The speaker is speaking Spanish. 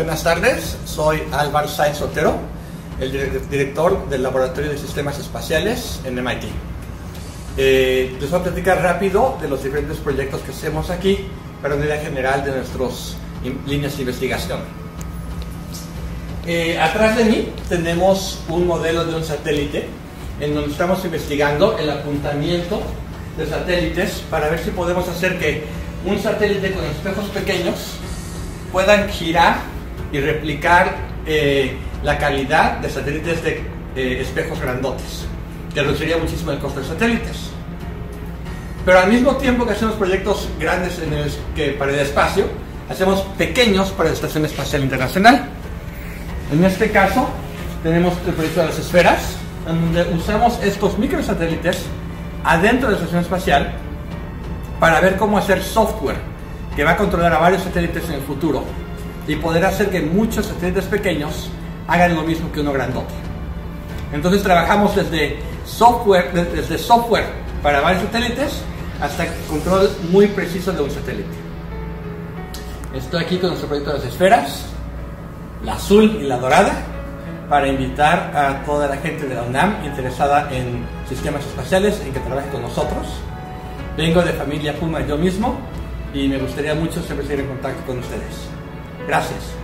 Buenas tardes, soy Álvaro Sainz Otero, el director del Laboratorio de Sistemas Espaciales en MIT. Eh, les voy a platicar rápido de los diferentes proyectos que hacemos aquí para una idea general de nuestras líneas de investigación. Eh, atrás de mí tenemos un modelo de un satélite en donde estamos investigando el apuntamiento de satélites para ver si podemos hacer que un satélite con espejos pequeños puedan girar y replicar eh, la calidad de satélites de eh, espejos grandotes, que reduciría muchísimo el costo de satélites. Pero al mismo tiempo que hacemos proyectos grandes en el, que para el espacio, hacemos pequeños para la Estación Espacial Internacional. En este caso, tenemos el proyecto de las esferas, en donde usamos estos microsatélites adentro de la Estación Espacial para ver cómo hacer software que va a controlar a varios satélites en el futuro y poder hacer que muchos satélites pequeños hagan lo mismo que uno grandote. Entonces trabajamos desde software, desde software para varios satélites hasta control muy preciso de un satélite. Estoy aquí con nuestro proyecto de las esferas, la azul y la dorada, para invitar a toda la gente de la UNAM interesada en sistemas espaciales en que trabaje con nosotros. Vengo de familia Puma yo mismo y me gustaría mucho siempre seguir en contacto con ustedes. Gracias.